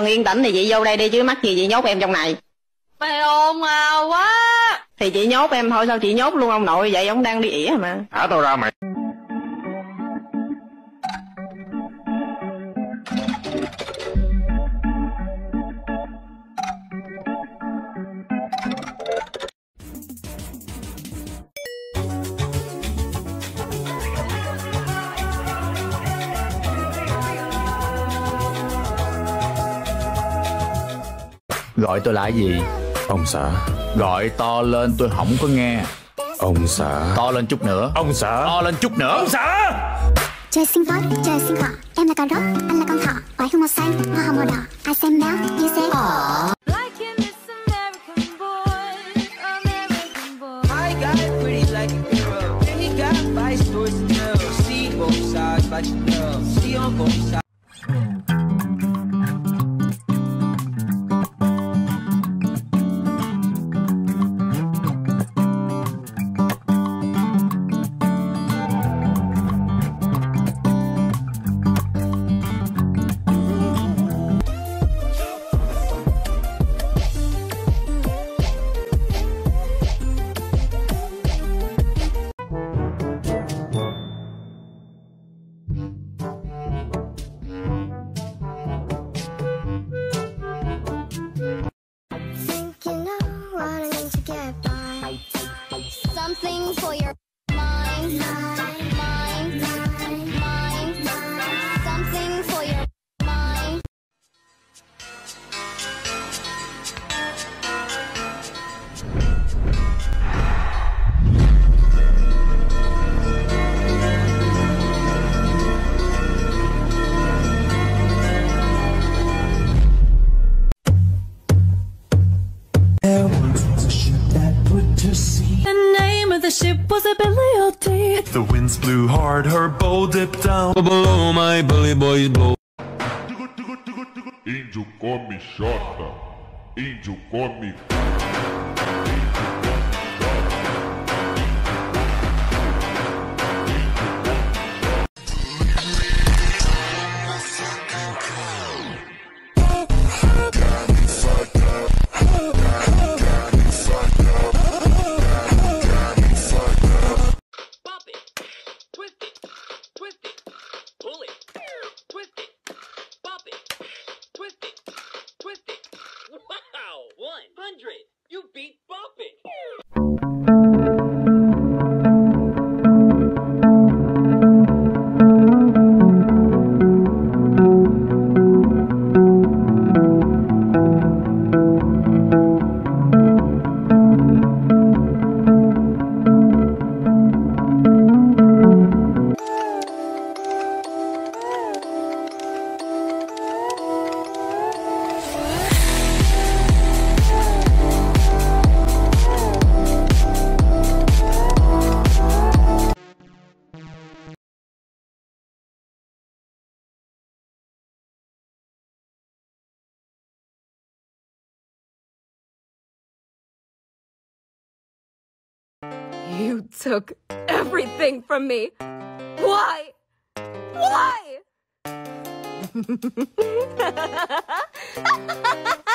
cần yên tĩnh thì chị vô đây đi chứ mắc gì chị nhốt em trong này. Mày ồn ào quá. Thì chị nhốt em thôi sao chị nhốt luôn ông nội vậy? Ông đang đi ỉa mà. Thả tao ra mày Gọi tôi là gì? Ông xã. Gọi to lên tôi không có nghe. Ông xã. To lên chút nữa. Ông xã. To lên chút nữa. Ông xã. Trời sinh phết, trời sinh cỏ Em là con rốt, anh là con thỏ Quả hương màu xanh, hoa hồng màu đỏ. Ai xem béo, như xe Liking this American boy American boy. I got it pretty like a girl. And he got vice towards the girl. See both sides, but you know. See on both sides. For your mind my bully boys blow. Índio come xota Índio come took everything from me. Why? Why?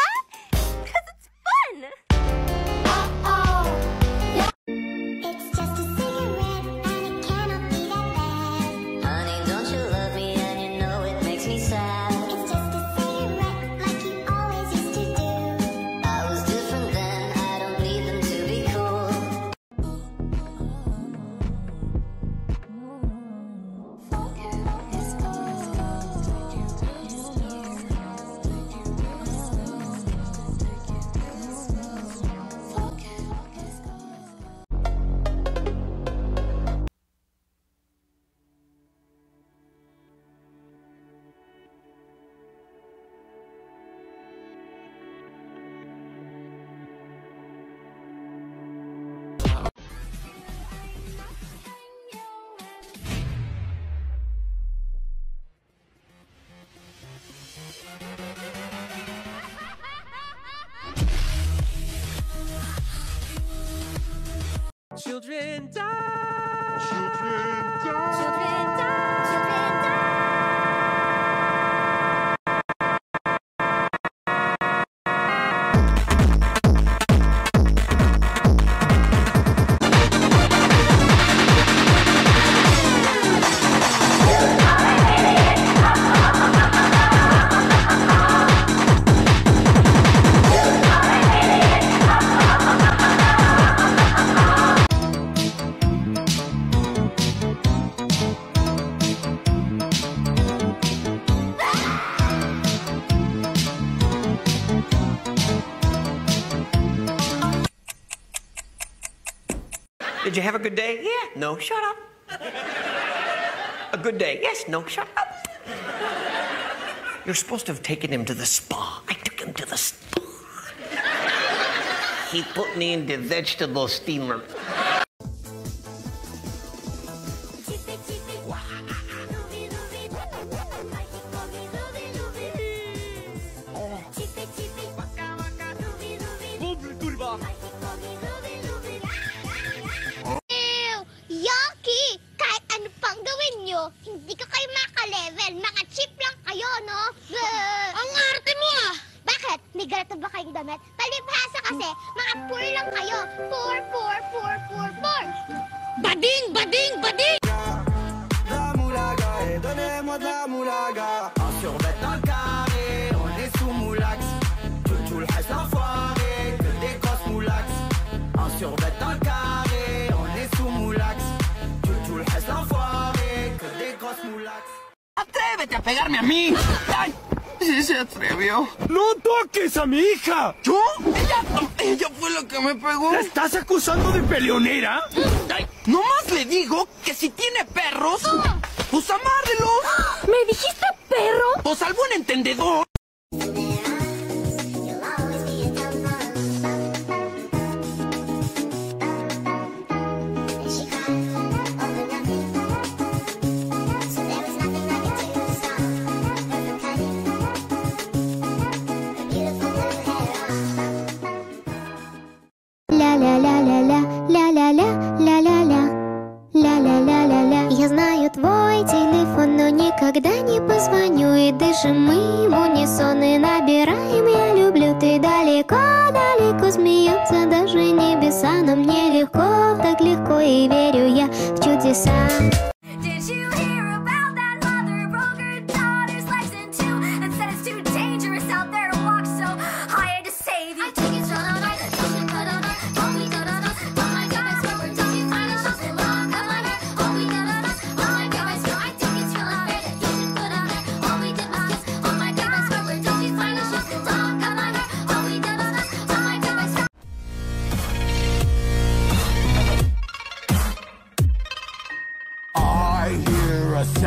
Children die! Children die, good day? Yeah. No. Shut up. A good day? Yes. No. Shut up. You're supposed to have taken him to the spa. I took him to the spa. He put me in the vegetable steamer. ¿La estás acusando de peleonera?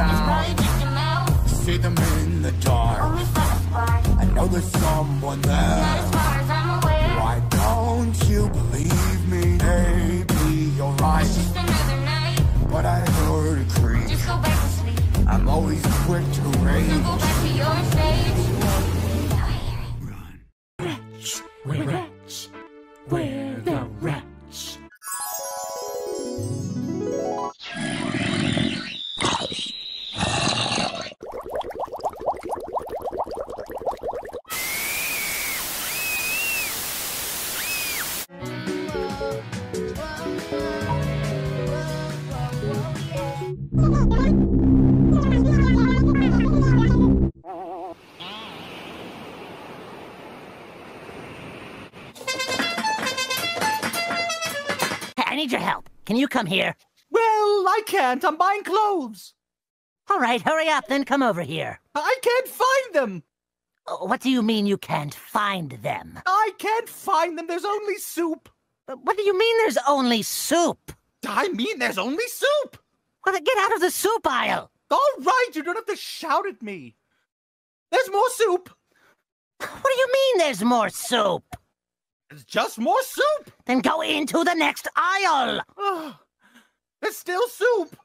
Hear. See them in the dark. I know there's someone there. Why don't you believe me? Maybe you're right. But I heard a creak. I'm always quick to rage. Come here? Well, I can't. I'm buying clothes. All right, hurry up, then come over here. I can't find them. Uh, What do you mean you can't find them? I can't find them. There's only soup. Uh, What do you mean there's only soup? I mean, there's only soup. Well, then get out of the soup aisle. All right, you don't have to shout at me. There's more soup. What do you mean there's more soup? There's just more soup. Then go into the next aisle. There's still soup.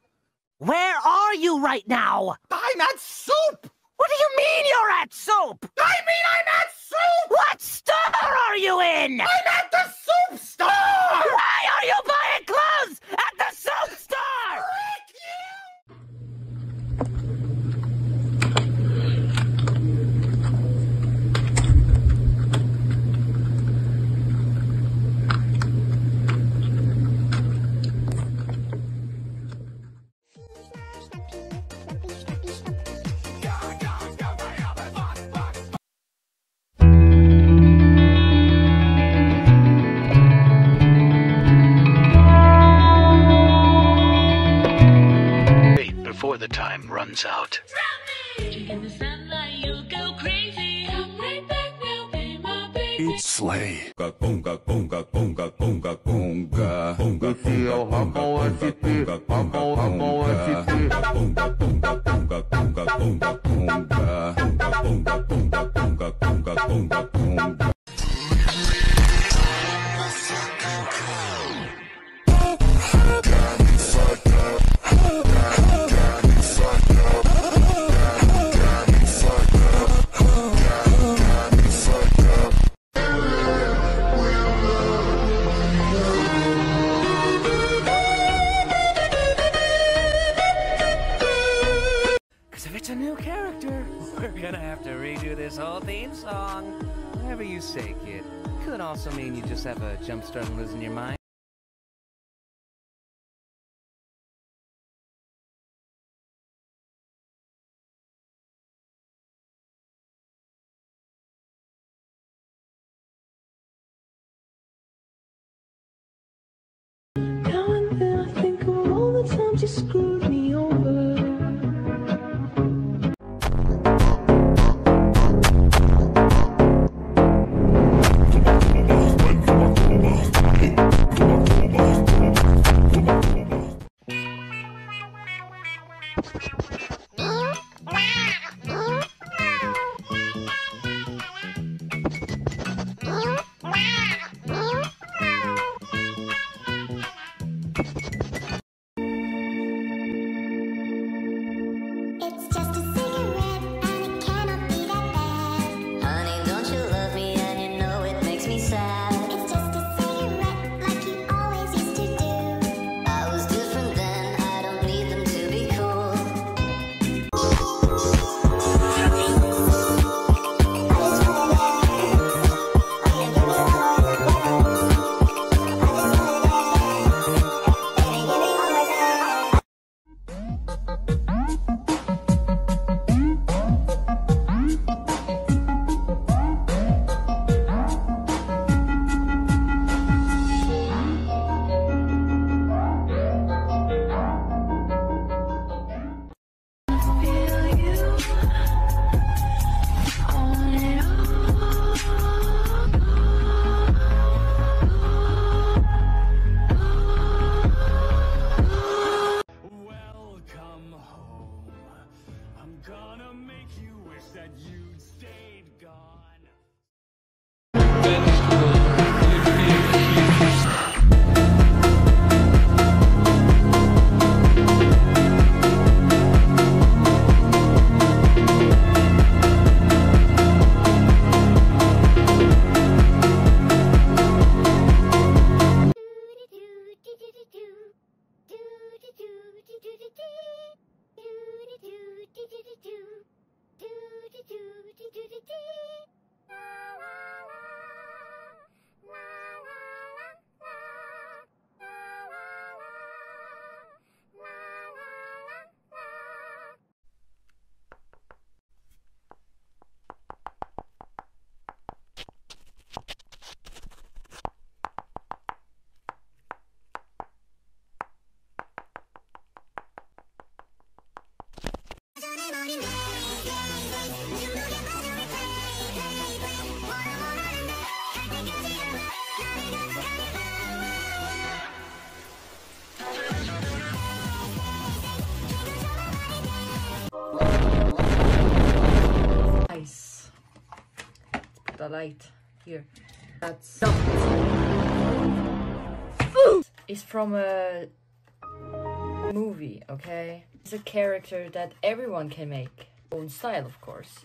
Where are you right now? I'm at soup. What do you mean you're at soup? I mean, I'm at soup. What store are you in? I'm at the soup store. Why are you buying clothes at the soup time out. It's slay. Also mean you just have a jump start and losing your mind. Now and That's is from a movie, okay? It's a character that everyone can make. Own style, of course.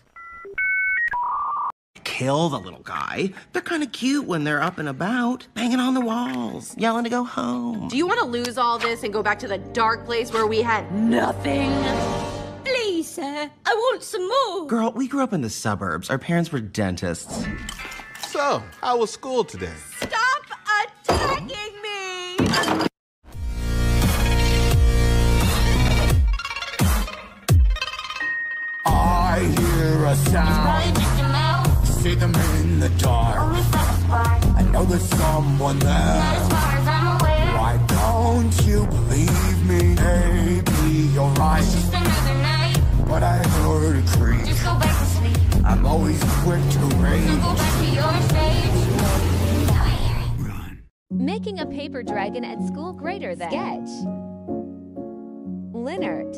Kill the little guy. They're kind of cute when they're up and about, banging on the walls, yelling to go home. Do you want to lose all this and go back to the dark place where we had nothing? Please, sir. I want some more. Girl, we grew up in the suburbs. Our parents were dentists. So, how was school today? Stop attacking me! I hear a sound. See them in the dark. I know there's someone there. Why don't you believe me? Maybe you're right. But I heard a creak. I'm always quick to rage. Making a paper dragon at school greater than. Sketch. Leonard.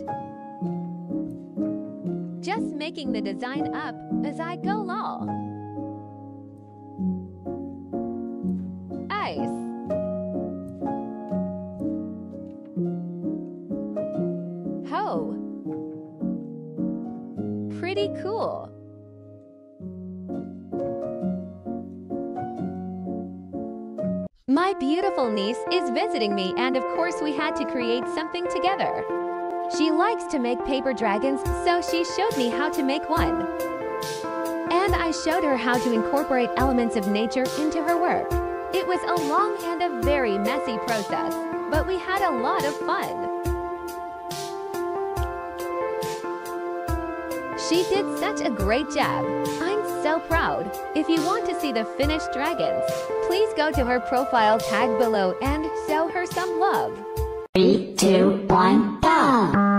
Just making the design up as I go lol. Ice. Ho. Pretty cool. Beautiful niece is visiting me, and of course, we had to create something together. She likes to make paper dragons, so she showed me how to make one. And I showed her how to incorporate elements of nature into her work. It was a long and a very messy process, but we had a lot of fun. She did such a great job. I'm so proud. If you want to see the finished dragons, please go to her profile tag below and show her some love. Three, two, one, go!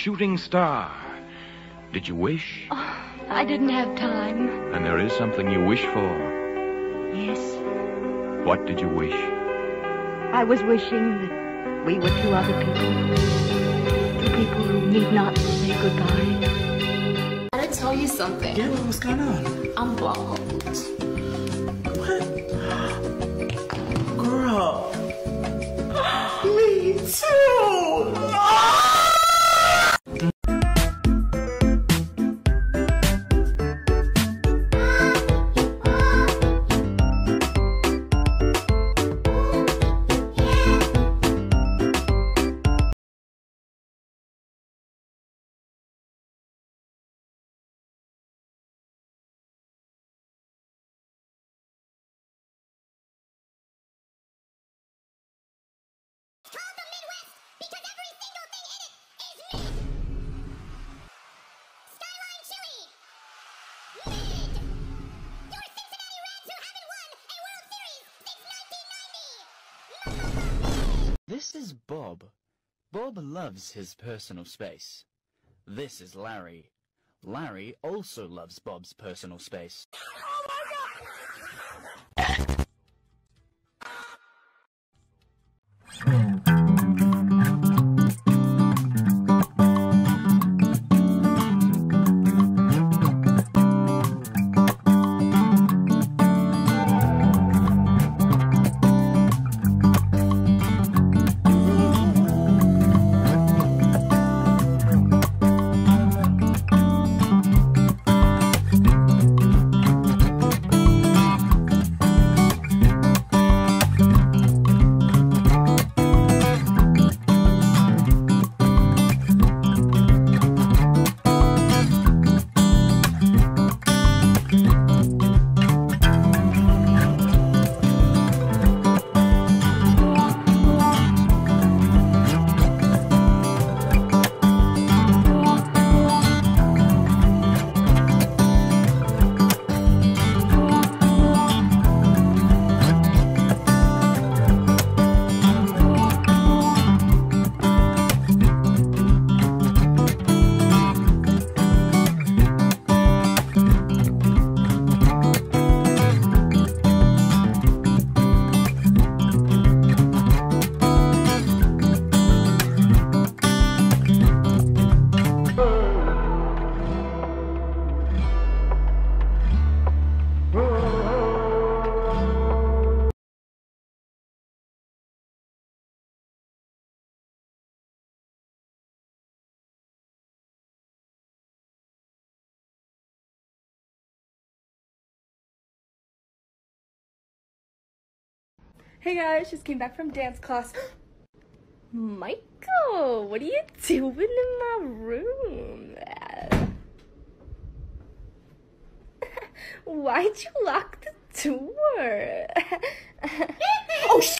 Shooting star. Did you wish? Oh, I didn't have time. And there is something you wish for. Yes, What did you wish? I was wishing that we were two other people. Two people who need not say goodbye. I gotta tell you something. Yeah, what's going on? I'm bald. This is Bob. Bob loves his personal space. This is Larry. Larry also loves Bob's personal space. Hey guys, just came back from dance class. Michael, what are you doing in my room? Why'd you lock the door? oh, sh-